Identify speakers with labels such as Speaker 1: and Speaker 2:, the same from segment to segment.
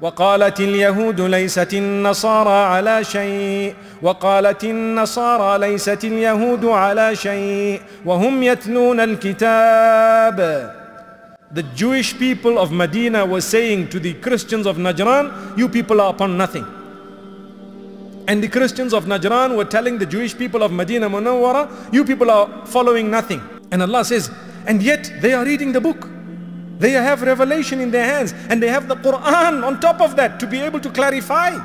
Speaker 1: وقالت اليهود ليست النصارى على شيء وقالت النصارى ليست اليهود على شيء وهم يتلون الكتاب The Jewish people of Medina were saying to the Christians of Najran, you people are upon nothing. And the Christians of Najran were telling the Jewish people of Medina Munawwara, you people are following nothing. And Allah says, and yet they are reading the book. They have revelation in their hands and they have the Quran on top of that to be able to clarify.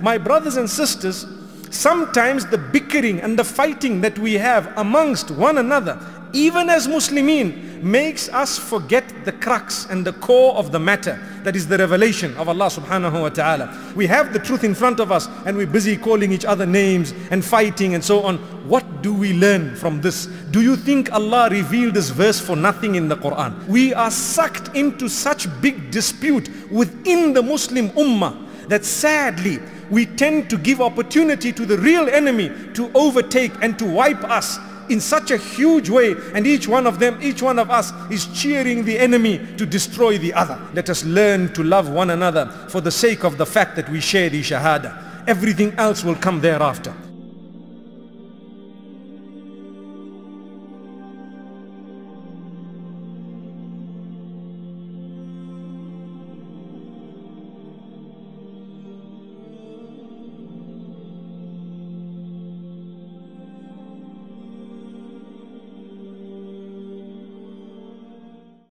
Speaker 1: My brothers and sisters, sometimes the bickering and the fighting that we have amongst one another, even as Muslimin, makes us forget the crux and the core of the matter. That is the revelation of Allah subhanahu wa ta'ala. We have the truth in front of us and we're busy calling each other names and fighting and so on. What do we learn from this? Do you think Allah revealed this verse for nothing in the Quran? We are sucked into such big dispute within the Muslim ummah that sadly we tend to give opportunity to the real enemy to overtake and to wipe us in such a huge way and each one of them, each one of us is cheering the enemy to destroy the other. Let us learn to love one another for the sake of the fact that we share the shahada. Everything else will come thereafter.